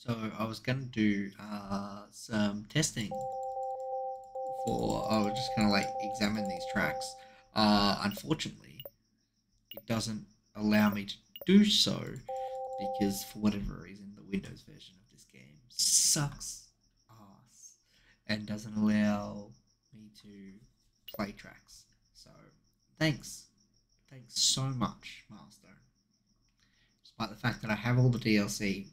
So I was gonna do uh, some testing for. I was just gonna like examine these tracks. Uh, unfortunately, it doesn't allow me to do so because for whatever reason the Windows version of this game sucks ass and doesn't allow me to play tracks. So thanks, thanks so much, Milestone. Despite the fact that I have all the DLC